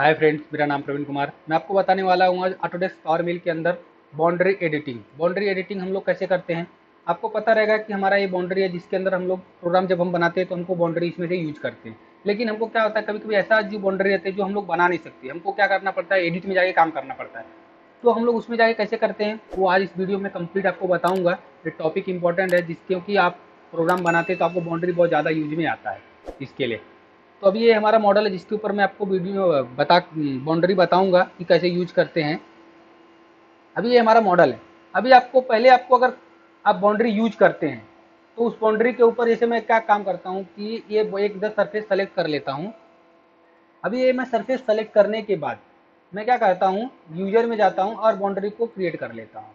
Hi friends मेरा नाम प्रवीण कुमार। मैं आपको बताने वाला हूँ आज ऑटोडेस्क पावर मिल के अंदर बाउंड्री एडिटिंग बाउंड्री एडिटिंग हम लोग कैसे करते हैं? आपको पता रहेगा कि हमारा ये बाउंड्री है जिसके अंदर हम लोग प्रोग्राम जब हम बनाते हैं तो हमको बाउंड्री इसमें से यूज़ करते हैं। लेकिन हमको क्या होता है कभी कभी ऐसा जो बाउंड्री रहती है जो हम लोग बना नहीं सकते, हमको क्या करना पड़ता है एडिट में जाके काम करना पड़ता है। तो हम लोग उसमें जाके कैसे करते हैं, वो आज इस वीडियो में कंप्लीट आपको बताऊँगा। ये टॉपिक इंपॉर्टेंट है जिस क्योंकि आप प्रोग्राम बनाते हैं तो आपको बाउंड्री बहुत ज़्यादा यूज़ में आता है इसके लिए। तो अभी ये हमारा मॉडल है, जिसके ऊपर मैं आपको वीडियो बता बाउंड्री बताऊँगा कि कैसे यूज़ करते हैं। अभी ये हमारा मॉडल है। अभी आपको, पहले आपको अगर आप बाउंड्री यूज़ करते हैं तो उस बाउंड्री के ऊपर जैसे मैं क्या काम करता हूँ कि ये एक दस सरफेस सेलेक्ट कर लेता हूँ। अभी ये मैं सरफेस सेलेक्ट करने के बाद मैं क्या करता हूँ यूज़र में जाता हूँ और बाउंड्री को क्रिएट कर लेता हूँ।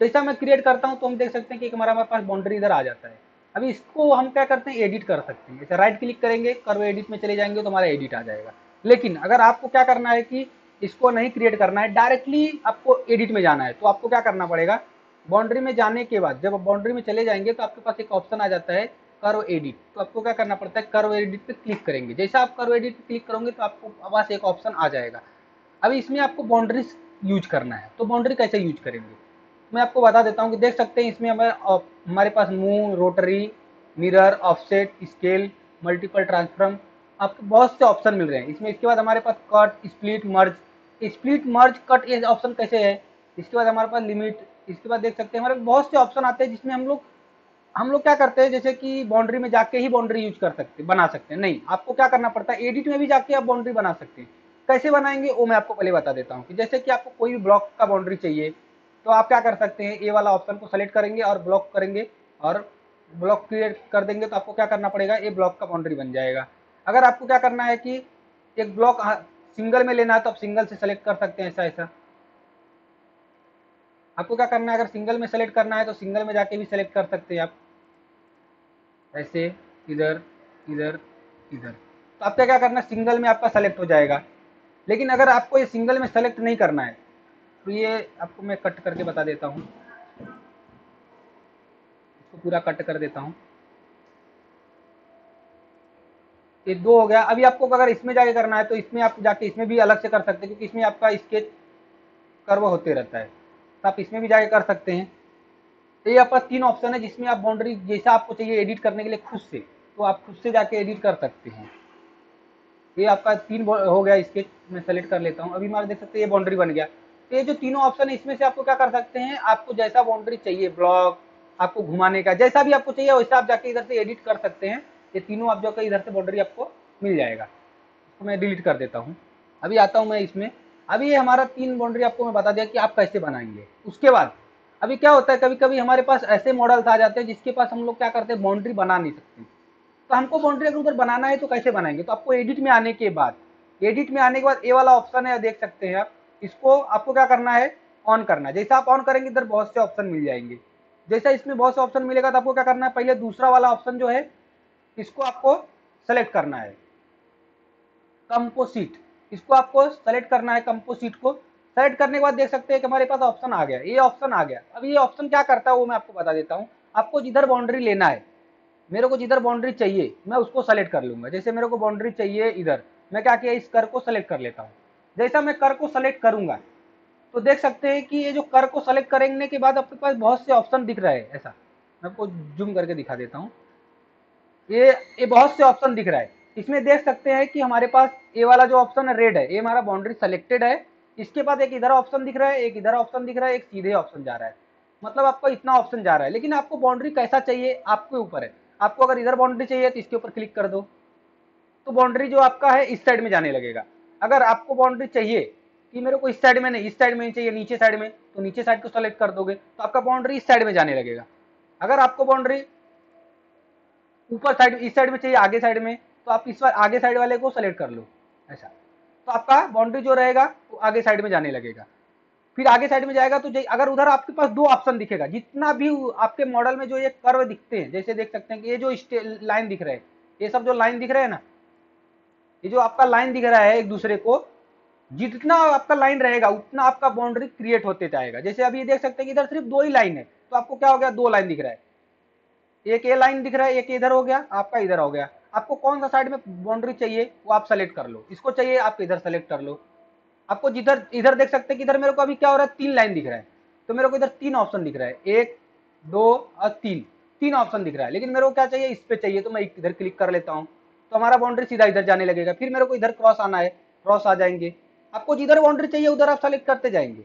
जैसा मैं क्रिएट करता हूँ तो हम देख सकते हैं कि हमारा हमारे पास बाउंड्री इधर आ जाता है। अभी इसको हम क्या करते हैं? एडिट कर सकते हैं। जैसे राइट क्लिक करेंगे कर्व एडिट में चले जाएँगे तो हमारा एडिट आ जाएगा। लेकिन अगर आपको क्या करना है कि इसको नहीं क्रिएट करना है डायरेक्टली आपको एडिट में जाना है तो आपको क्या करना पड़ेगा? बाउंड्री में जाने के बाद, जब बाउंड्री में चले जाएँगे तो आपके पास एक ऑप्शन आ जाता है कर्व एडिट तो आपको क्या करना पड़ता है? कर्व एडिट पे क्लिक करेंगे। जैसा आप कर्व एडिट पे क्लिक करोगे तो आपको पास एक ऑप्शन आ जाएगा। अभी इसमें आपको बाउंड्री यूज़ करना है। तो बाउंड्री कैसे यूज़ करेंगे? मैं आपको बता देता हूँ कि देख सकते हैं, इसमें हमारे हमारे पास move rotary, mirror offset scale multiple transform आपको बहुत से ऑप्शन मिल रहे हैं। इसमें इसके बाद हमारे पास cut split merge split merge cut ये ऑप्शन कैसे है? इसके बाद हमारे पास लिमिट इसके बाद देख सकते हैं, हमारे बहुत से ऑप्शन आते हैं जिसमें हम लोग हम लोग क्या करते हैं, जैसे कि बाउंड्री में जाके ही बाउंड्री यूज़ कर सकते बना सकते हैं। नहीं, आपको क्या करना पड़ता है एडिट में भी जाके आप बाउंड्री बना सकते हैं। कैसे बनाएँगे, वो मैं आपको पहले बता देता हूँ कि जैसे कि आपको कोई भी ब्लॉक का बाउंड्री चाहिए तो आप क्या कर सकते हैं, ए वाला ऑप्शन को सेलेक्ट करेंगे और ब्लॉक करेंगे और ब्लॉक क्रिएट कर देंगे तो आपको क्या करना पड़ेगा, ये ब्लॉक का बाउंड्री बन जाएगा। अगर आपको क्या करना है कि एक ब्लॉक सिंगल में लेना है तो आप सिंगल से सेलेक्ट कर सकते हैं ऐसा ऐसा। आपको क्या करना है, अगर सिंगल में सेलेक्ट करना है तो सिंगल में जाके भी सेलेक्ट कर सकते हैं आप। ऐसे, इधर इधर इधर। तो आपका क्या करना सिंगल में आपका सेलेक्ट हो जाएगा। लेकिन अगर आपको ये सिंगल में सेलेक्ट नहीं करना है तो ये आपको मैं कट करके बता देता हूँ। इसको पूरा कट कर देता हूँ। ये दो हो गया। अभी आपको अगर इसमें जाके करना है तो इसमें आप जाके इसमें भी अलग से कर सकते हैं, क्योंकि इसमें आपका स्केच कर्व होते रहता है। तो आप इसमें भी जाके कर सकते हैं। तो ये आपका तीन ऑप्शन है जिसमें आप बाउंड्री जैसा आपको चाहिए एडिट करने के लिए खुद से तो आप खुद से जाके एडिट कर सकते हैं। ये आपका तीन हो गया स्केच मैं सेलेक्ट कर लेता हूँ। अभी मैं देख सकते हैं, ये बाउंड्री बन गया। ये जो तीनों ऑप्शन है, इसमें से आपको क्या कर सकते हैं, आपको जैसा बाउंड्री चाहिए ब्लॉक आपको घुमाने का, जैसा भी आपको चाहिए, वैसा आप जाके इधर से एडिट कर सकते हैं। ये तीनों आप जो इधर से बाउंड्री आपको मिल जाएगा। इसको मैं डिलीट कर देता हूँ। अभी आता हूँ मैं इसमें। अभी ये हमारा तीन बाउंड्री आपको मैं बता दिया कि आप कैसे बनाएँगे। उसके बाद, अभी क्या होता है कभी कभी हमारे पास ऐसे मॉडल्स आ जाते हैं, जिसके पास हम लोग क्या करते हैं बाउंड्री बना नहीं सकते। तो हमको बाउंड्री अगर उधर बनाना है तो कैसे बनाएँगे? तो आपको एडिट में आने के बाद एडिट में आने के बाद ए वाला ऑप्शन है, देख सकते हैं आप। इसको आपको क्या करना है? ऑन करना है। जैसा आप ऑन करेंगे, इधर बहुत से ऑप्शन मिल जाएँगे। जैसा इसमें बहुत से ऑप्शन मिलेगा तो आपको क्या करना है? पहले दूसरा वाला ऑप्शन जो है, इसको आपको सेलेक्ट करना है। कंपोसिट इसको आपको सेलेक्ट करना है कंपोसिट को। सेलेक्ट करने के बाद देख सकते हैं कि हमारे पास ऑप्शन आ गया। ये ऑप्शन आ गया। अब ये ऑप्शन क्या करता है, वो मैं आपको बता देता हूँ। आपको जिधर बाउंड्री लेना है, मेरे को जिधर बाउंड्री चाहिए, मैं उसको सेलेक्ट कर लूँगा। जैसे मेरे को बाउंड्री चाहिए इधर, मैं क्या किया, इस कर को सेलेक्ट कर लेता हूँ। जैसा मैं कर को सेलेक्ट करूँगा तो देख सकते हैं कि ये जो कर को सेलेक्ट करने के बाद आपके पास बहुत से ऑप्शन दिख रहा है, ऐसा। मैं आपको जूम करके दिखा देता हूँ। ये ये बहुत से ऑप्शन दिख रहा है। इसमें देख सकते हैं कि हमारे पास ये वाला जो ऑप्शन है रेड है, ये हमारा बाउंड्री सेलेक्टेड है। इसके बाद एक इधर ऑप्शन दिख रहा है, एक इधर ऑप्शन दिख रहा है, एक सीधे ऑप्शन जा रहा है। मतलब आपको इतना ऑप्शन जा रहा है, लेकिन आपको बाउंड्री कैसा चाहिए? आपके ऊपर है। आपको अगर इधर बाउंड्री चाहिए तो इसके ऊपर क्लिक कर दो। तो बाउंड्री जो आपका है, इस साइड में जाने लगेगा। अगर आपको बाउंड्री चाहिए कि मेरे को इस साइड में नहीं, इस साइड में चाहिए, नीचे साइड में तो नीचे साइड को सेलेक्ट कर दोगे तो आपका बाउंड्री इस साइड में जाने लगेगा। अगर आपको बाउंड्री ऊपर साइड इस साइड में चाहिए, आगे साइड में तो आप इस बार आगे साइड वाले को सेलेक्ट कर लो, ऐसा। तो आपका बाउंड्री जो रहेगा, वो आगे साइड में जाने लगेगा। फिर आगे साइड में जाएगा तो अगर उधर आपके पास दो ऑप्शन दिखेगा, जितना भी आपके मॉडल में जो ये कर्व दिखते हैं, जैसे देख सकते हैं कि ये जो लाइन दिख रहे हैं, ये सब जो लाइन दिख रहे हैं ना ये जो आपका लाइन दिख रहा है एक दूसरे को, जितना आपका लाइन रहेगा, उतना आपका बाउंड्री क्रिएट होते जाएगा। जैसे अभी ये देख सकते हैं कि इधर सिर्फ़ दो ही लाइन है तो आपको क्या हो गया? दो लाइन दिख रहा है। एक ये लाइन दिख रहा है, एक इधर हो गया, आपका इधर हो गया। आपको कौन सा साइड में बाउंड्री चाहिए, वो आप सेलेक्ट कर लो। इसको चाहिए, आप इधर सेलेक्ट कर लो। आपको जिधर, इधर देख सकते हैं कि इधर मेरे को अभी क्या हो रहा है? तीन लाइन दिख रहा है। तो मेरे को इधर तीन ऑप्शन दिख रहा है। एक, दो और तीन। तीन ऑप्शन दिख रहा है। लेकिन मेरे को क्या चाहिए? इस पे चाहिए तो मैं इधर क्लिक कर लेता हूँ। तो हमारा बाउंड्री सीधा इधर जाने लगेगा। फिर मेरे को इधर क्रॉस आना है क्रॉस आ जाएँगे। आपको जिधर बाउंड्री चाहिए, उधर आप सेलेक्ट करते जाएँगे।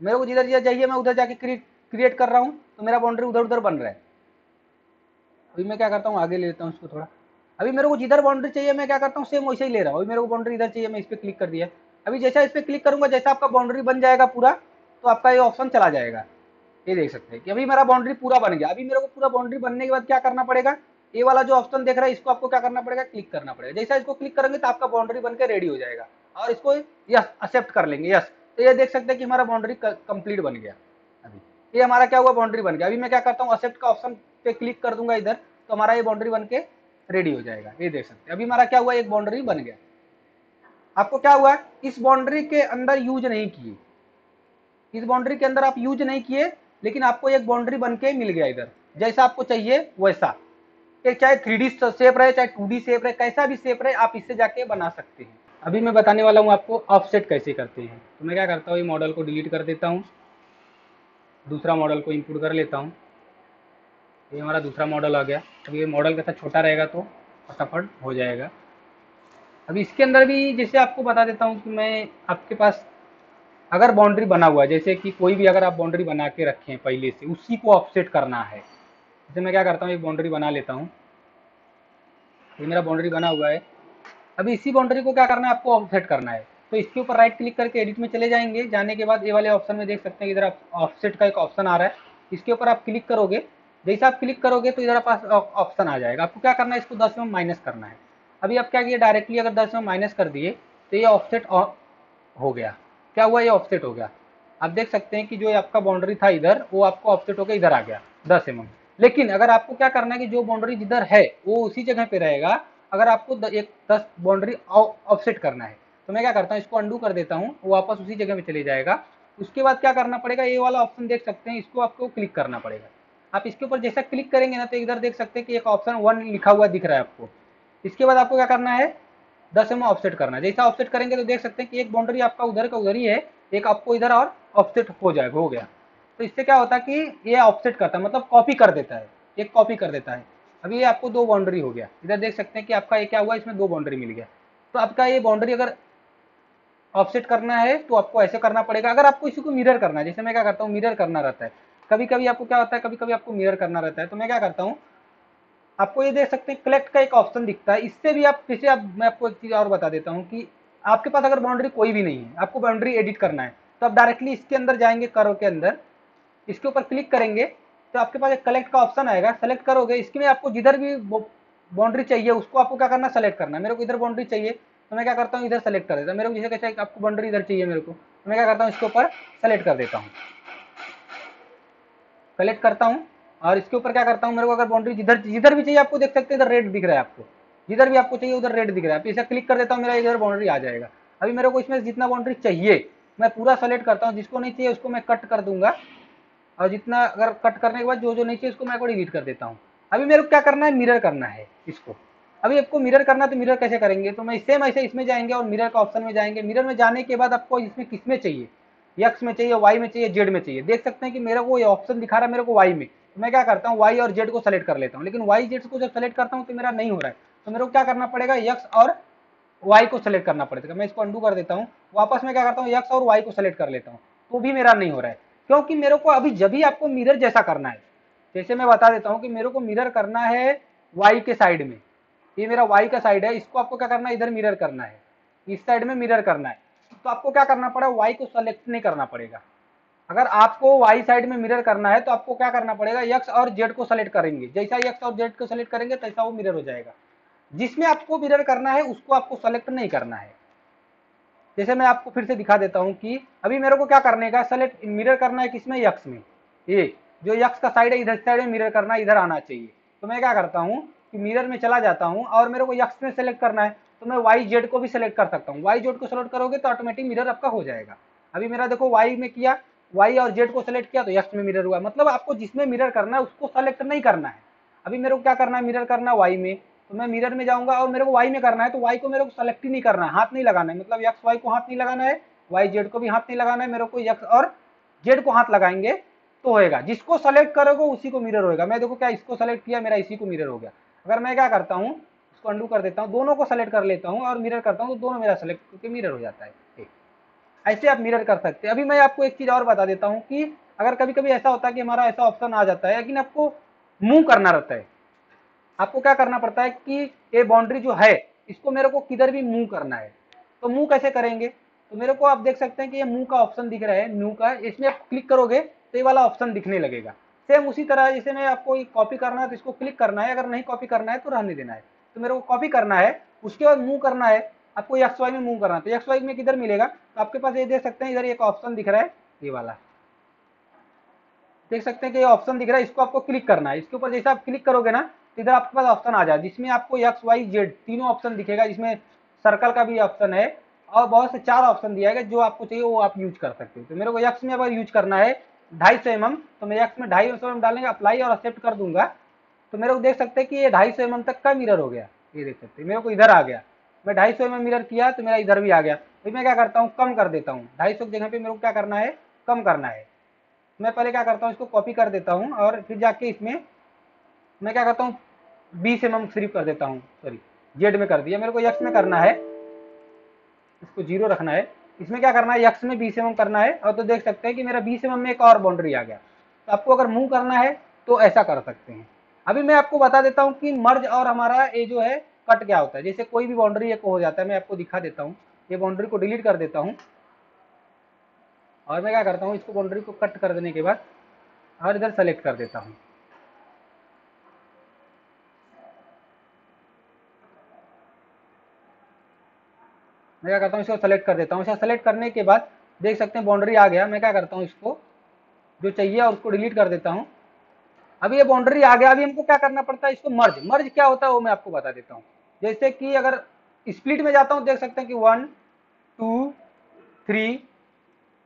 मेरे को जिधर जिधर चाहिए, मैं उधर जाके क्रिएट कर रहा हूँ तो मेरा बाउंड्री उधर उधर बन रहा है। अभी मैं क्या करता हूँ, आगे ले लेता हूँ इसको थोड़ा। अभी मेरे को जिधर बाउंड्री चाहिए, मैं क्या करता हूँ सेम वैसे ही ले रहा हूँ। अभी मेरे को बाउंड्री इधर चाहिए, मैं इस पर क्लिक कर दिया। अभी जैसा इस पर क्लिक करूँगा, जैसा आपका बाउंड्री बन जाएगा पूरा तो आपका ये ऑप्शन चला जाएगा। ये देख सकते हैं कि अभी मेरा बाउंड्री पूरा बन गया। अभी मेरे को पूरा बाउंड्री बनने के बाद क्या करना पड़ेगा? ये वाला जो ऑप्शन देख रहा है, इसको आपको क्या करना पड़ेगा? क्लिक करना पड़ेगा। जैसा इसको क्लिक करेंगे तो आपका बाउंड्री बनकर रेडी हो जाएगा। और इसको यस एक्सेप्ट कर लेंगे यस तो ये देख सकते हैं कि हमारा बाउंड्री कंप्लीट बन गया। अभी ये हमारा क्या हुआ? बाउंड्री बन गया। अभी मैं क्या करता हूँ एक्सेप्ट का ऑप्शन पे क्लिक कर दूँगा इधर तो हमारा ये बाउंड्री बन के रेडी हो जाएगा। ये देख सकते हैं। अभी हमारा क्या हुआ? एक बाउंड्री बन गया। आपको क्या हुआ? इस बाउंड्री के अंदर यूज़ नहीं किए। इस बाउंड्री के अंदर आप यूज़ नहीं किए, लेकिन आपको एक बाउंड्री बन के मिल गया इधर। जैसा आपको चाहिए, वैसा। एक चाहे थ्री डी शेप रहे, चाहे टू डी शेप रहे, कैसा भी शेप रहे, आप इससे जाके बना सकते हैं। अभी मैं बताने वाला हूँ आपको ऑफसेट कैसे करते हैं। तो मैं क्या करता हूँ, ये मॉडल को डिलीट कर देता हूँ। दूसरा मॉडल को इंपोर्ट कर लेता हूँ। ये हमारा दूसरा मॉडल आ गया। अब ये मॉडल कैसा छोटा रहेगा तो फटाफट हो जाएगा। अभी इसके अंदर भी जैसे आपको बता देता हूँ कि मैं आपके पास अगर बाउंड्री बना हुआ है, जैसे कि कोई भी अगर आप बाउंड्री बना के रखें पहले से, उसी को ऑफसेट करना है। जैसे मैं क्या करता हूँ, एक बाउंड्री बना लेता हूँ। ये मेरा बाउंड्री बना हुआ है। अभी इसी बाउंड्री को क्या करना है, आपको ऑफसेट करना है। तो इसके ऊपर राइट क्लिक करके एडिट में चले जाएँगे। जाने के बाद ये वाले ऑप्शन में देख सकते हैं, इधर ऑफसेट का एक ऑप्शन आ रहा है। इसके ऊपर आप क्लिक करोगे। जैसे आप क्लिक करोगे तो इधर पास ऑप्शन आ जाएगा। आपको क्या करना है, इसको दस में माइनस करना है। अभी आप क्या किए डायरेक्टली अगर दस में माइनस कर दिए तो ये ऑफसेट हो गया। क्या हुआ, ये ऑफसेट हो गया। आप देख सकते हैं कि जो आपका बाउंड्री था इधर, वो आपको ऑफसेट होकर इधर आ गया, दस एम लेकिन अगर आपको क्या करना है कि जो बाउंड्री जिधर है वो उसी जगह पे रहेगा। अगर आपको द, एक दस बाउंड्री ऑफसेट करना है तो मैं क्या करता हूँ इसको अंडू कर देता हूँ वो वापस उसी जगह पे चले जाएगा। उसके बाद क्या करना पड़ेगा ये वाला ऑप्शन देख सकते हैं इसको आपको क्लिक करना पड़ेगा। आप इसके ऊपर जैसा क्लिक करेंगे ना तो इधर देख सकते हैं कि एक ऑप्शन वन लिखा हुआ दिख रहा है आपको। इसके बाद आपको क्या करना है दस एम ऑफसेट करना है। जैसा ऑफसेट करेंगे तो देख सकते हैं कि एक बाउंड्री आपका उधर का उधर ही है एक आपको इधर और ऑफसेट हो जाएगा हो गया। तो इससे क्या होता है कि ये ऑफसेट करता है मतलब कॉपी कर देता है एक कॉपी कर देता है। अभी ये आपको दो बाउंड्री हो गया। इधर देख सकते हैं कि आपका ये क्या हुआ, इसमें दो बाउंड्री मिल गया। तो आपका ये बाउंड्री अगर ऑफसेट करना है तो आपको ऐसे करना पड़ेगा। अगर आपको इसी को मिरर करना है, जैसे मैं क्या करता हूँ मिरर करना रहता है। कभी कभी आपको क्या होता है कभी कभी आपको मिरर करना रहता है। तो मैं क्या करता हूँ, आपको ये देख सकते हैं कलेक्ट का एक ऑप्शन दिखता है। इससे भी आप, जैसे आप, मैं आपको एक चीज़ और बता देता हूँ कि आपके पास अगर बाउंड्री कोई भी नहीं है, आपको बाउंड्री एडिट करना है तो आप डायरेक्टली इसके अंदर जाएँगे करो के अंदर। इसके ऊपर क्लिक करेंगे तो आपके पास एक कलेक्ट का ऑप्शन आएगा। सेलेक्ट करोगे, इसके में आपको जिधर भी बाउंड्री चाहिए, उसको आपको क्या करना सेलेक्ट करना मेरे को इधर बाउंड्री चाहिए तो मैं क्या करता हूँ, इधर सेलेक्ट कर देता हूँ। मेरे को जैसे कैसे आपको बाउंड्री इधर चाहिए मेरे को तो मैं क्या करता हूँ, इसके ऊपर सेलेक्ट कर देता हूँ। सेलेक्ट करता हूँ, और इसके ऊपर क्या करता हूँ, मेरे को अगर बाउंड्री जिधर जिधर भी चाहिए, आपको देख सकते हैं, इधर रेड दिख रहा है आपको। जिधर भी आपको चाहिए, उधर रेड दिख रहा है। आप इसे क्लिक कर देता हूँ, मेरा इधर बाउंड्री आ जाएगा। अभी मेरे को इसमें जितना बाउंड्री चाहिए, मैं पूरा सेलेक्ट करता हूँ, जिसको नहीं चाहिए, उसको मैं कट कर दूँगा। और जितना अगर कट करने के बाद जो जो नहीं चाहिए, उसको मैं को डिलीट कर देता हूँ। अभी मेरे को क्या करना है? मिरर करना है इसको। अभी आपको मिरर करना तो मिरर कैसे करेंगे? तो मैं सेम ऐसे इसमें जाएँगे और मिरर का ऑप्शन में जाएँगे। मिरर में जाने के बाद आपको इसमें किसमें चाहिए? यक्स में चाहिए वाई में चाहिए जेड में चाहिए। देख सकते हैं कि मेरा ये ऑप्शन दिखा रहा है मेरे को वाई में। तो मैं क्या करता हूँ? वाई और जेड को सेलेक्ट कर लेता हूँ। लेकिन वाई जेड को जब सेलेक्ट करता हूँ तो मेरा नहीं हो रहा है। तो मेरे को क्या करना पड़ेगा? यक्स और वाई को सेलेक्ट करना पड़ेगा। मैं इसको अंडू कर देता हूँ। वापस मैं क्या करता हूँ? यक्स और वाई को सेलेक्ट कर लेता हूँ। तो भी मेरा नहीं हो रहा है। क्योंकि मेरे को अभी जब भी आपको मिरर जैसा करना है, जैसे मैं बता देता हूँ कि मेरे को मिरर करना है वाई के साइड में। ये मेरा वाई का साइड है, इसको आपको क्या करना है? इधर मिरर करना है। इस साइड में मिरर करना है। तो आपको क्या करना पड़ेगा वाई को सेलेक्ट नहीं करना पड़ेगा। अगर आपको वाई साइड में मिरर करना है तो आपको क्या करना पड़ेगा? यक्स और जेड को सेलेक्ट करेंगे। जैसा यक्स और जेड को सेलेक्ट करेंगे, तैसा वो मिरर हो जाएगा। जिसमें आपको मिरर करना है, उसको आपको सेलेक्ट नहीं करना है। जैसे मैं आपको फिर से दिखा देता हूँ कि अभी मेरे को क्या करने का सेलेक्ट मिरर करना है किसमें यक्स में। ये, जो यक्स का साइड है, इधर साइड में मिरर करना है इधर आना चाहिए। तो मैं क्या करता हूँ कि मिरर में चला जाता हूँ और मेरे को यक्स में सेलेक्ट करना है। तो मैं वाई जेड को भी सेलेक्ट कर सकता हूँ। वाई जेड को सेलेक्ट करोगे तो ऑटोमेटिक मिरर आपका हो जाएगा। अभी मेरा देखो वाई में किया वाई और जेड को सेलेक्ट किया तो यक्स में मिरर हुआ। मतलब आपको जिसमें मिरर करना है, उसको सेलेक्ट नहीं करना है। अभी मेरे को क्या करना है? मिरर करना वाई में। तो मैं मिरर में जाऊँगा और मेरे को वाई में करना है तो वाई को मेरे को सेलेक्ट ही नहीं करना है, हाथ नहीं लगाना है। मतलब एक्स वाई को हाथ नहीं लगाना है वाई जेड को भी हाथ नहीं लगाना है, मेरे को एक्स और जेड को हाथ लगाएँगे तो होएगा। जिसको सेलेक्ट करोगे उसी को मिरर होएगा। मैं देखो क्या इसको सेलेक्ट किया, मेरा इसी को मिरर हो गया। अगर मैं क्या करता हूँ इसको अंडू कर देता हूँ, दोनों को सेलेक्ट कर लेता हूँ और मिरर करता हूँ तो दोनों मेरा सेलेक्ट करके मिरर हो जाता है। ऐसे आप मिरर कर सकते हैं। अभी मैं आपको एक चीज़ और बता देता हूँ कि अगर कभी कभी ऐसा होता है कि हमारा ऐसा ऑप्शन आ जाता है लेकिन आपको मूव करना रहता है आपको क्या करना पड़ता है कि ये बाउंड्री जो है, इसको मेरे को किधर भी मूव करना है। तो मूव कैसे करेंगे? तो मेरे को आप देख सकते हैं कि ये मूव का ऑप्शन दिख रहा है मूव का। इसमें आप क्लिक करोगे तो ये वाला ऑप्शन दिखने लगेगा। सेम उसी तरह जैसे मैं आपको कॉपी करना है तो इसको क्लिक करना है। अगर नहीं कॉपी करना है तो रहने देना है। तो मेरे को कॉपी करना है, उसके बाद मूव करना है। आपको एक्स वाई में मूव करना है तो एक्स वाई में किधर मिलेगा? तो आपके पास ये देख सकते हैं, इधर एक ऑप्शन दिख रहा है, ये वाला। देख सकते हैं कि ये ऑप्शन दिख रहा है, इसको आपको क्लिक करना है। इसके ऊपर जैसे आप क्लिक करोगे ना इधर आपके पास ऑप्शन आ जाए, जिसमें आपको एक्स वाई जेड तीनों ऑप्शन दिखेगा, जिसमें सर्कल का भी ऑप्शन है और बहुत से चार ऑप्शन दिया है जो आपको चाहिए, वो आप यूज़ कर सकते हो। तो मेरे को एक्स में अगर यूज़ करना है ढाई सौ एम तो मैं एक्स में ढाई सौ एम डालने अप्लाई और एक्सेप्ट कर दूँगा। तो मेरे को देख सकते हैं कि ये ढाई सौ एम तक का मिरर हो गया। ये देख सकते हैं, मेरे को इधर आ गया। मैं ढाई सौ एम मिरर किया तो मेरा इधर भी आ गया। तो मैं क्या करता हूँ, कम कर देता हूँ। ढाई सौ जगह पे मेरे को क्या करना है, कम करना है। मैं पहले क्या करता हूँ, इसको कॉपी कर देता हूँ और फिर जाके इसमें मैं क्या करता हूँ? बीस एम सिर्फ़ कर देता हूँ सॉरी जेड में कर दिया। मेरे को यक्स में करना है, इसको ज़ीरो रखना है। इसमें क्या करना है? यक्स में बीस एम करना है, और तो देख सकते हैं कि मेरा बीस एम में एक और बाउंड्री आ गया। तो आपको अगर मूव करना है तो ऐसा कर सकते हैं। अभी मैं आपको बता देता हूँ कि मर्ज और हमारा ये जो है कट क्या होता है। जैसे कोई भी बाउंड्री एक हो जाता है, मैं आपको दिखा देता हूँ। ये बाउंड्री को डिलीट कर देता हूँ। और मैं क्या करता हूँ, इसको बाउंड्री को कट कर देने के बाद, और इधर सेलेक्ट कर देता हूँ। मैं क्या करता हूँ, इसको सेलेक्ट कर देता हूँ। इसे सेलेक्ट करने के बाद देख सकते हैं बाउंड्री आ गया। मैं क्या करता हूँ, इसको जो चाहिए उसको डिलीट कर देता हूँ। अभी ये बाउंड्री आ गया। अभी हमको क्या करना पड़ता है, इसको मर्ज मर्ज क्या होता है, वो मैं आपको बता देता हूँ। जैसे कि अगर स्प्लिट में जाता हूँ, देख सकते हैं कि वन टू थ्री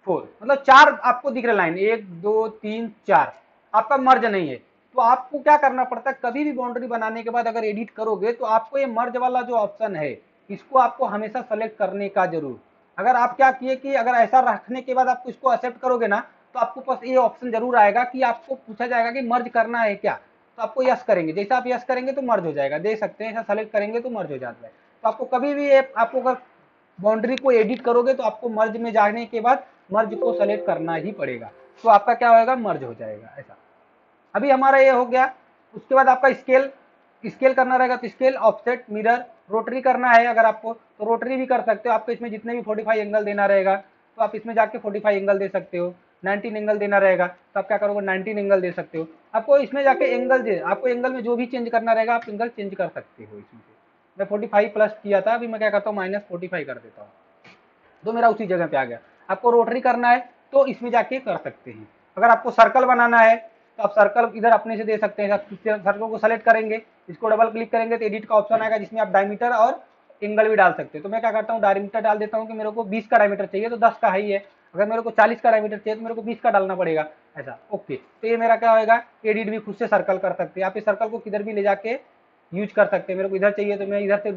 फोर मतलब चार आपको दिख रहा लाइन एक, दो, तीन, चार। आपका मर्ज नहीं है। तो आपको क्या करना पड़ता है, कभी भी बाउंड्री बनाने के बाद अगर एडिट करोगे तो आपको ये मर्ज वाला जो ऑप्शन है इसको आपको हमेशा सेलेक्ट करने का ज़रूर। अगर आप क्या किए कि अगर ऐसा रखने के बाद आप इसको एक्सेप्ट करोगे ना तो आपको पास ये ऑप्शन ज़रूर आएगा कि आपको पूछा जाएगा कि मर्ज करना है क्या? तो आपको यस करेंगे। जैसे आप यस करेंगे तो मर्ज हो जाएगा। देख सकते हैं, ऐसा सेलेक्ट करेंगे तो मर्ज हो जाता है। तो आपको कभी भी ये आपको अगर बाउंड्री को एडिट करोगे तो आपको मर्ज में जाने के बाद मर्ज को सेलेक्ट करना ही पड़ेगा। तो आपका क्या होगा मर्ज हो जाएगा, ऐसा। अभी हमारा ये हो गया। उसके बाद आपका स्केल स्केल करना रहेगा तो स्केल ऑफसेट मिरर रोटरी करना है अगर आपको तो रोटरी भी कर सकते हो। आपको इसमें जितने भी 45 एंगल देना रहेगा तो आप इसमें जाके 45 एंगल दे सकते हो। 19 एंगल देना रहेगा तो आप क्या करोगे? 19 एंगल दे सकते हो। आपको इसमें जाके एंगल दे, आपको एंगल में जो भी चेंज करना रहेगा, आप एंगल चेंज कर सकते हो इसमें मैं फोर्टी प्लस किया था, अभी मैं क्या करता हूँ माइनस फोर्टी कर देता हूँ। तो मेरा उसी जगह पे आ गया। आपको रोटरी करना है तो इसमें जाके कर सकते हैं। अगर आपको सर्कल बनाना है तो आप सर्कल इधर अपने से दे सकते हैं। सर्कल को सेलेक्ट करेंगे, इसको डबल क्लिक करेंगे तो एडिट का ऑप्शन आएगा, जिसमें आप डायमीटर और एंगल भी डाल सकते हैं। तो मैं क्या करता हूँ डायमीटर डाल देता हूँ कि मेरे को 20 का डायमीटर चाहिए तो 10 का ही है अगर मेरे को 40 का डायमीटर चाहिए तो मेरे को 20 का डालना पड़ेगा। ऐसा ओके तो ये मेरा क्या होगा एडिट भी खुद से सर्कल कर सकते हैं। आप इस सर्कल को किधर भी ले जाके यूज़ कर सकते हैं। मेरे को इधर चाहिए तो मैं इधर से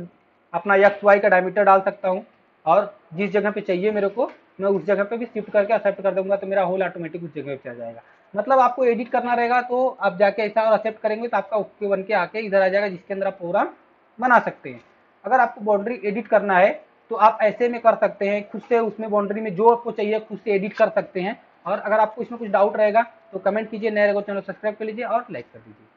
अपना एक्स वाई का डायमीटर डाल सकता हूँ। और जिस जगह पे चाहिए मेरे को, मैं उस जगह पे भी शिफ्ट करके एक्सेप्ट कर दूँगा तो मेरा होल ऑटोमेटिक उस जगह पे आ जाएगा। मतलब आपको एडिट करना रहेगा तो आप जाके ऐसा और एक्सेप्ट करेंगे तो आपका ओके बन के आके इधर आ जाएगा, जिसके अंदर आप प्रोग्राम बना सकते हैं। अगर आपको बाउंड्री एडिट करना है तो आप ऐसे में कर सकते हैं, खुद से उसमें बाउंड्री में जो आपको चाहिए, खुद से एडिट कर सकते हैं। और अगर आपको इसमें कुछ डाउट रहेगा तो कमेंट कीजिए, नए रहेगा चैनल सब्सक्राइब कर लीजिए और लाइक कर दीजिए।